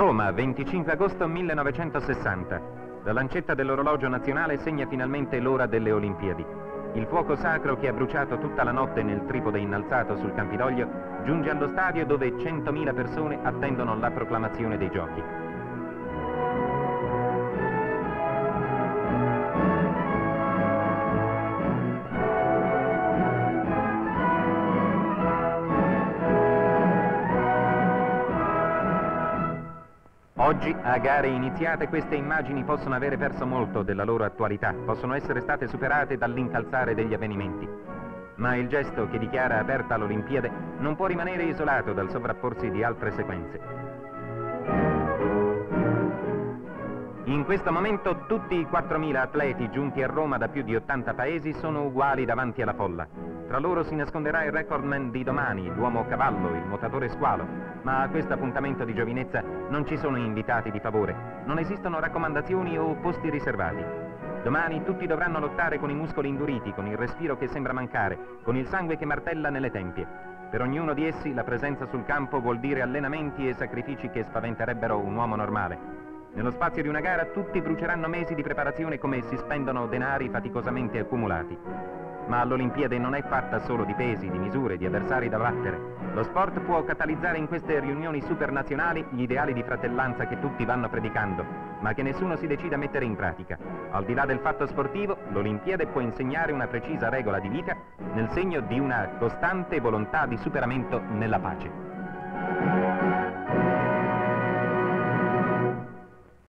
Roma, 25 agosto 1960. La lancetta dell'orologio nazionale segna finalmente l'ora delle Olimpiadi. Il fuoco sacro che ha bruciato tutta la notte nel tripode innalzato sul Campidoglio giunge allo stadio dove 100.000 persone attendono la proclamazione dei giochi. Oggi, a gare iniziate, queste immagini possono avere perso molto della loro attualità, possono essere state superate dall'incalzare degli avvenimenti. Ma il gesto che dichiara aperta l'Olimpiade non può rimanere isolato dal sovrapporsi di altre sequenze. In questo momento tutti i 4.000 atleti giunti a Roma da più di 80 paesi sono uguali davanti alla folla. Tra loro si nasconderà il recordman di domani, l'uomo cavallo, il nuotatore squalo. Ma a questo appuntamento di giovinezza non ci sono invitati di favore, non esistono raccomandazioni o posti riservati. Domani tutti dovranno lottare con i muscoli induriti, con il respiro che sembra mancare, con il sangue che martella nelle tempie. Per ognuno di essi la presenza sul campo vuol dire allenamenti e sacrifici che spaventerebbero un uomo normale. Nello spazio di una gara tutti bruceranno mesi di preparazione come si spendono denari faticosamente accumulati. Ma l'Olimpiade non è fatta solo di pesi, di misure, di avversari da battere. Lo sport può catalizzare in queste riunioni supernazionali gli ideali di fratellanza che tutti vanno predicando, ma che nessuno si decide a mettere in pratica. Al di là del fatto sportivo, l'Olimpiade può insegnare una precisa regola di vita nel segno di una costante volontà di superamento nella pace.